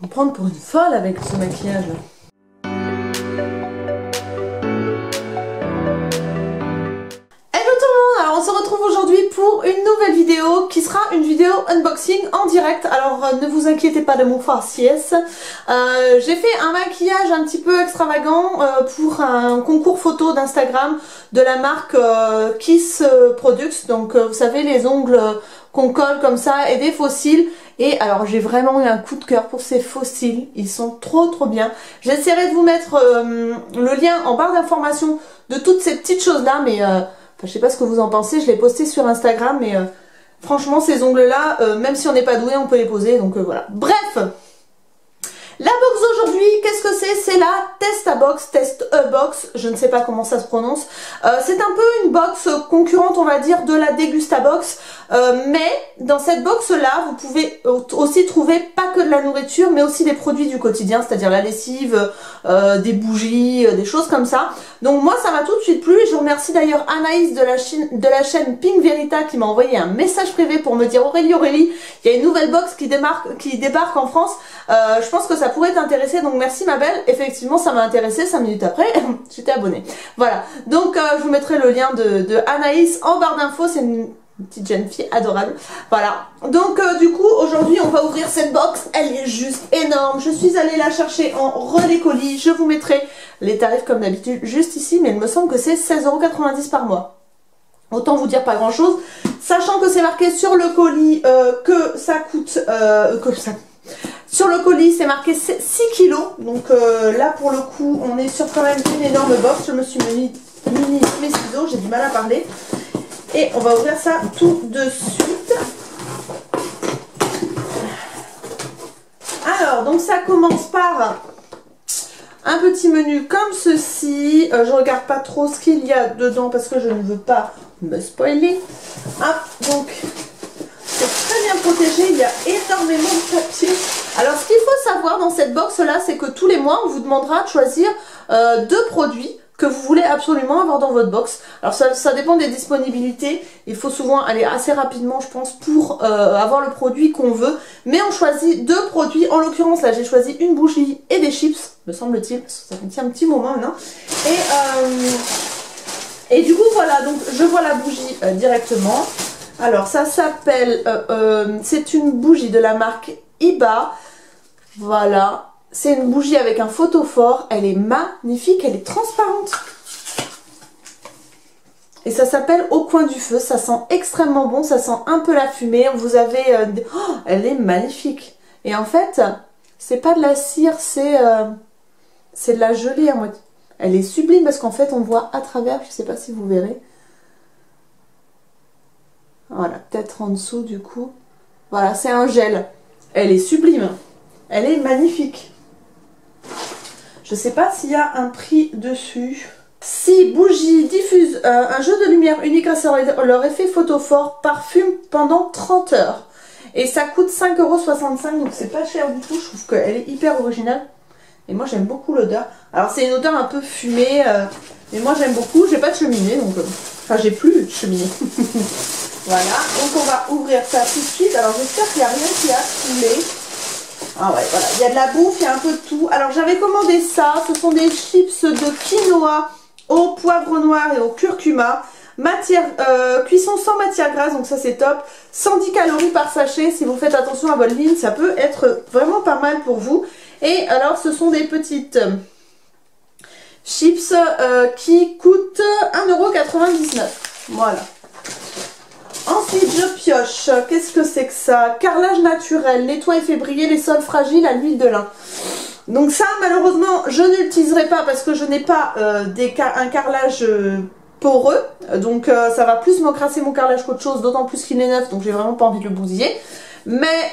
Me prendre pour une folle avec ce maquillage là. on se retrouve aujourd'hui pour une nouvelle vidéo qui sera une vidéo unboxing en direct. Alors euh, ne vous inquiétez pas de mon faciès. Euh, J'ai fait un maquillage un petit peu extravagant euh, pour un concours photo d'Instagram de la marque euh, Kiss Products. Donc vous savez les ongles qu'on colle comme ça et des fossiles. Et alors j'ai vraiment eu un coup de cœur pour ces fossiles. Ils sont trop trop bien. J'essaierai de vous mettre le lien en barre d'information de toutes ces petites choses là. Mais Enfin, je sais pas ce que vous en pensez, je l'ai posté sur Instagram, mais euh, franchement, ces ongles-là, euh, même si on n'est pas doué, on peut les poser, donc euh, voilà. Bref la box d'aujourd'hui, qu'est-ce que c'est? C'est la Testa Box, Test A Box, je ne sais pas comment ça se prononce. c'est un peu une box concurrente, on va dire, de la Degusta Box. mais dans cette box-là, vous pouvez aussi trouver pas que de la nourriture, mais aussi des produits du quotidien, c'est-à-dire la lessive, des bougies, des choses comme ça. Donc moi ça m'a tout de suite plu. Je remercie d'ailleurs Anaïs de la, chaîne, de la chaîne Pink Verita qui m'a envoyé un message privé pour me dire Aurélie Aurélie, il y a une nouvelle box qui, qui débarque en France. Euh, je pense que ça pourrait t'intéresser. Donc merci ma belle. Effectivement ça m'a intéressé. 5 minutes après j'étais abonnée. Voilà. Donc euh, je vous mettrai le lien de, de Anaïs en barre d'infos. C'est une une petite jeune fille adorable. Voilà. Donc euh, du coup, aujourd'hui, on va ouvrir cette box. Elle est juste énorme. Je suis allée la chercher en relais colis. Je vous mettrai les tarifs comme d'habitude juste ici. Mais il me semble que c'est 16,90€ par mois. Autant vous dire pas grand chose. Sachant que c'est marqué sur le colis euh, que ça coûte... Euh. Sur le colis, c'est marqué 6 kilos. Donc là, pour le coup, on est sur quand même une énorme box. Je me suis mis mes ciseaux. J'ai du mal à parler. Et on va ouvrir ça tout de suite. Alors, donc ça commence par un petit menu comme ceci. Euh, je regarde pas trop ce qu'il y a dedans parce que je ne veux pas me spoiler. donc c'est très bien protégé. Il y a énormément de papier. Alors, ce qu'il faut savoir dans cette box là, c'est que tous les mois, on vous demandera de choisir euh, deux produits que vous voulez absolument avoir dans votre box. Alors ça, dépend des disponibilités, il faut souvent aller assez rapidement je pense pour euh, avoir le produit qu'on veut. Mais on choisit deux produits, en l'occurrence là j'ai choisi une bougie et des chips, me semble-t-il, ça me tient un petit moment maintenant. Et, euh, et du coup voilà, donc je vois la bougie euh, directement. Alors ça s'appelle, c'est une bougie de la marque Iba. Voilà, c'est une bougie avec un photophore. Elle est magnifique, elle est transparente. Et ça s'appelle Au coin du feu. Ça sent extrêmement bon, ça sent un peu la fumée. Vous avez... Euh, oh, elle est magnifique. Et en fait, c'est pas de la cire, c'est euh, de la gelée à moitié. Elle est sublime parce qu'en fait, on voit à travers, je sais pas si vous verrez. Voilà, peut-être en dessous du coup. Voilà, c'est un gel. Elle est sublime. Elle est magnifique. Je sais pas s'il y a un prix dessus. Si bougies diffusent euh, un jeu de lumière unique grâce à leur effet photophore, parfume pendant 30 heures. Et ça coûte 5,65€ donc c'est pas cher du tout. Je trouve qu'elle est hyper originale. Et moi j'aime beaucoup l'odeur. Alors c'est une odeur un peu fumée, euh, mais moi j'aime beaucoup. J'ai pas de cheminée donc... Euh, enfin j'ai plus de cheminée. voilà, donc on va ouvrir ça tout de suite. Alors j'espère qu'il n'y a rien qui a coulé. Ah ouais, voilà, il y a de la bouffe, il y a un peu de tout. Alors j'avais commandé ça, ce sont des chips de quinoa au poivre noir et au curcuma. Matière, euh, cuisson sans matière grasse, donc ça c'est top. 110 calories par sachet, si vous faites attention à votre ligne, ça peut être vraiment pas mal pour vous. Et alors ce sont des petites chips euh, qui coûtent 1,99€. Voilà. Ensuite, je pioche. Qu'est-ce que c'est que ça? Carrelage naturel, nettoie et fait briller les sols fragiles à l'huile de lin. Donc ça, malheureusement, je ne l'utiliserai pas parce que je n'ai pas euh, un carrelage euh, poreux. Donc euh, ça va plus m'encrasser mon carrelage qu'autre chose, d'autant plus qu'il est neuf, donc j'ai vraiment pas envie de le bousiller. Mais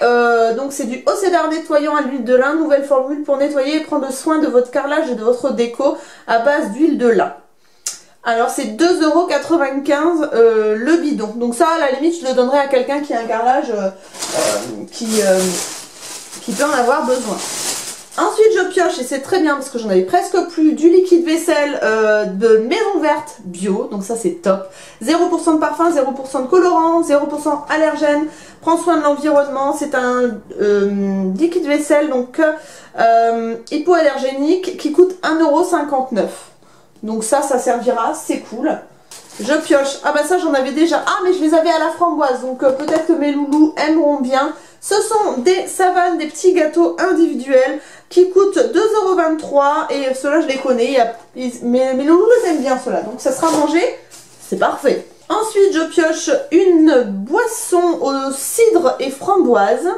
donc c'est du Océdar nettoyant à l'huile de lin, nouvelle formule pour nettoyer et prendre soin de votre carrelage et de votre déco à base d'huile de lin. Alors c'est 2,95€ euh, le bidon. Donc ça à la limite je le donnerais à quelqu'un qui a un carrelage euh, euh, qui, peut en avoir besoin. Ensuite, je pioche, et c'est très bien parce que j'en avais presque plus, du liquide vaisselle de Maison Verte bio, donc ça c'est top. 0% de parfum, 0% de colorant, 0% allergène, prend soin de l'environnement, c'est un liquide vaisselle donc hypoallergénique qui coûte 1,59€. Donc ça, ça servira, c'est cool. Je pioche. Ah bah ça j'en avais déjà. Ah mais je les avais à la framboise. Donc euh, peut-être que mes loulous aimeront bien. Ce sont des savanes, des petits gâteaux individuels qui coûtent 2,23€ et ceux-là je les connais. Mais mes loulous les aiment bien ceux-là. Donc ça sera mangé. C'est parfait. Ensuite je pioche une boisson au cidre et framboise.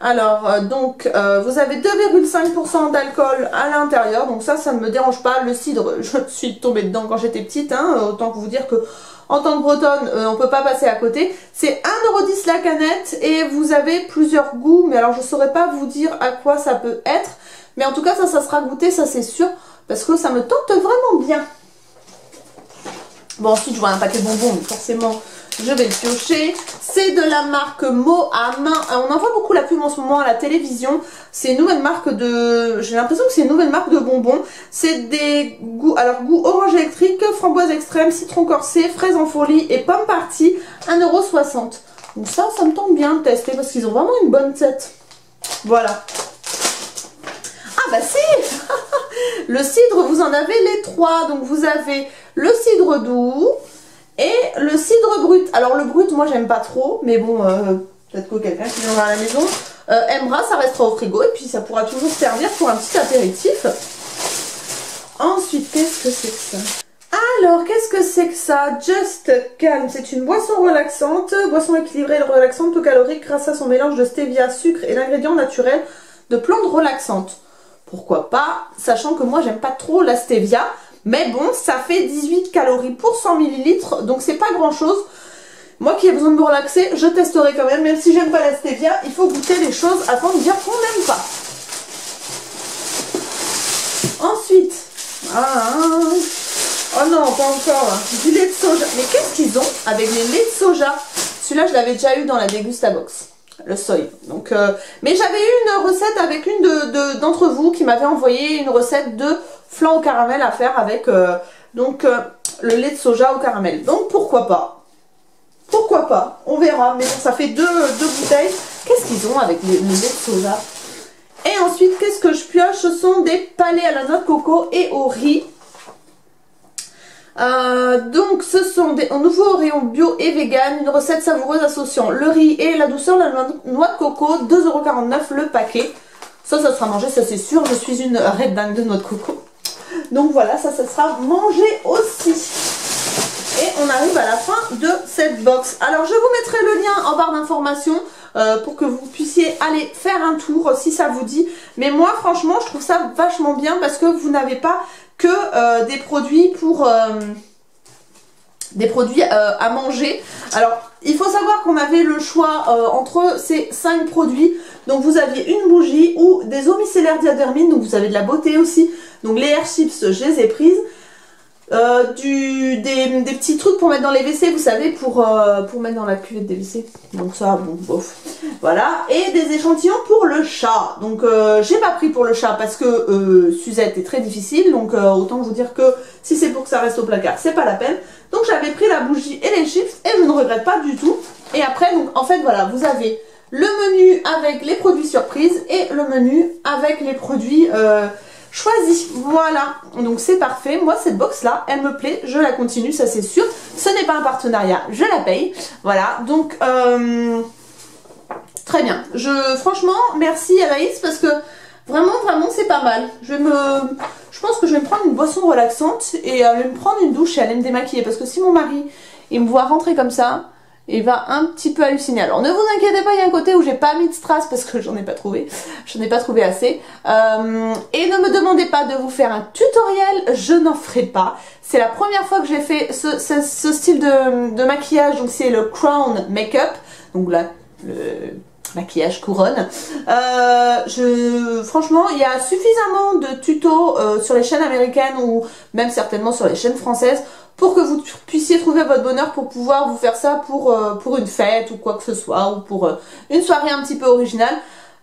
Alors, euh, donc, euh, vous avez 2,5% d'alcool à l'intérieur, donc ça, ça ne me dérange pas. Le cidre, je suis tombée dedans quand j'étais petite, hein, autant que vous dire que en tant que bretonne, euh, on peut pas passer à côté. C'est 1,10€ la canette et vous avez plusieurs goûts, mais alors je saurais pas vous dire à quoi ça peut être. Mais en tout cas, ça, ça sera goûté, ça c'est sûr, parce que ça me tente vraiment bien. Bon, ensuite, je vois un paquet de bonbons, forcément, je vais le piocher. C'est de la marque Moham. Euh, on en voit beaucoup la pub en ce moment à la télévision. C'est une nouvelle marque de... J'ai l'impression que c'est une nouvelle marque de bonbons. C'est des goûts... Alors, goût orange électrique, framboise extrême, citron corsé, fraise en folie et pomme partie. 1,60€. Donc ça, ça me tombe bien de tester parce qu'ils ont vraiment une bonne tête. Voilà. Ah bah si Le cidre, vous en avez les trois. Donc vous avez le cidre doux, et le cidre brut. Alors le brut, moi j'aime pas trop, mais bon, euh, peut-être que quelqu'un qui viendra à la maison euh, aimera, ça restera au frigo et puis ça pourra toujours servir pour un petit apéritif. Ensuite, qu'est-ce que c'est que ça? Alors, qu'est-ce que c'est que ça? Just Calm, c'est une boisson relaxante, boisson équilibrée et relaxante, peu calorique grâce à son mélange de stevia, sucre et d'ingrédients naturels de plantes relaxantes. Pourquoi pas? Sachant que moi j'aime pas trop la stevia, mais bon, ça fait 18 calories pour 100 ml, donc c'est pas grand chose. Moi qui ai besoin de me relaxer, je testerai quand même, même si j'aime pas la stevia, il faut goûter les choses avant de dire qu'on n'aime pas. Ensuite, ah, oh non, pas encore, du lait de soja. Mais qu'est-ce qu'ils ont avec les laits de soja? Celui-là, je l'avais déjà eu dans la Degustabox le soy. Donc, euh, mais j'avais eu une recette avec une d'entre de, vous qui m'avait envoyé une recette de flan au caramel à faire avec euh, donc euh, le lait de soja au caramel. Donc pourquoi pas? Pourquoi pas? On verra. Mais ça fait deux, bouteilles. Qu'est-ce qu'ils ont avec le, lait de soja? Et ensuite, qu'est-ce que je pioche? Ce sont des palais à la noix de coco et au riz. Euh, donc ce sont des nouveaux rayons bio et vegan, une recette savoureuse associant le riz et la douceur de la noix de coco, 2,49€ le paquet. Ça, ça sera mangé, ça c'est sûr, je suis une red dingue de noix de coco. Donc voilà, ça, ça sera mangé aussi. Et on arrive à la fin de cette box. Alors je vous mettrai le lien en barre d'informations euh, pour que vous puissiez aller faire un tour si ça vous dit. Mais moi franchement je trouve ça vachement bien parce que vous n'avez pas que euh, des produits pour... Euh, des produits à manger. Alors, il faut savoir qu'on avait le choix entre ces 5 produits. Donc, vous aviez une bougie ou des eaux micellaires diadermine. Donc, vous avez de la beauté aussi. Donc, les air chips, je les ai prises. Euh, du, des, petits trucs pour mettre dans les WC, vous savez, pour, euh, pour mettre dans la cuvette des WC. Donc ça, bon, bof. Voilà. Et des échantillons pour le chat. Donc euh, j'ai pas pris pour le chat parce que Suzette est très difficile. Donc autant vous dire que si c'est pour que ça reste au placard, c'est pas la peine. Donc j'avais pris la bougie et les chips et je ne regrette pas du tout. Et après, donc en fait, voilà, vous avez le menu avec les produits surprises et le menu avec les produits choisi. Voilà, donc c'est parfait. Moi, cette box-là, elle me plaît. Je la continue, ça c'est sûr. Ce n'est pas un partenariat, je la paye. Voilà, donc... Euh, très bien. Je, franchement, merci Anaïs parce que vraiment, vraiment, c'est pas mal. Je. Je pense que je vais me prendre une boisson relaxante et aller me prendre une douche et aller me démaquiller. Parce que si mon mari, il me voit rentrer comme ça, il va un petit peu halluciner. Alors ne vous inquiétez pas, il y a un côté où j'ai pas mis de strass parce que j'en ai pas trouvé. J'en ai pas trouvé assez. Euh, et ne me demandez pas de vous faire un tutoriel, je n'en ferai pas. C'est la première fois que j'ai fait ce, style de, maquillage, donc c'est le Crown Makeup. Donc là, le maquillage couronne. Euh, je, franchement, il y a suffisamment de tutos euh, sur les chaînes américaines ou même certainement sur les chaînes françaises pour que vous puissiez trouver votre bonheur pour pouvoir vous faire ça pour, euh, une fête ou quoi que ce soit ou pour euh, une soirée un petit peu originale.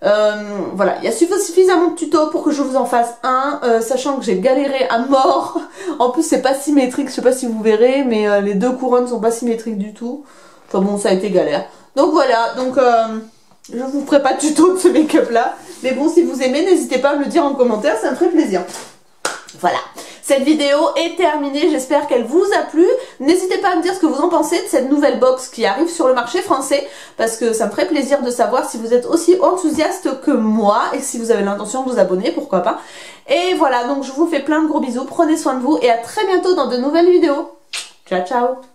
Euh, voilà, il y a suffisamment de tutos pour que je vous en fasse un, sachant que j'ai galéré à mort. en plus, c'est pas symétrique, je sais pas si vous verrez, mais les deux couronnes sont pas symétriques du tout. Enfin bon, ça a été galère. Donc voilà, donc je vous ferai pas de tuto de ce make-up là. Mais bon, si vous aimez, n'hésitez pas à me le dire en commentaire, ça me ferait plaisir. Voilà. Cette vidéo est terminée, j'espère qu'elle vous a plu. N'hésitez pas à me dire ce que vous en pensez de cette nouvelle box qui arrive sur le marché français parce que ça me ferait plaisir de savoir si vous êtes aussi enthousiaste que moi et si vous avez l'intention de vous abonner, pourquoi pas. Et voilà, donc je vous fais plein de gros bisous, prenez soin de vous et à très bientôt dans de nouvelles vidéos. Ciao ciao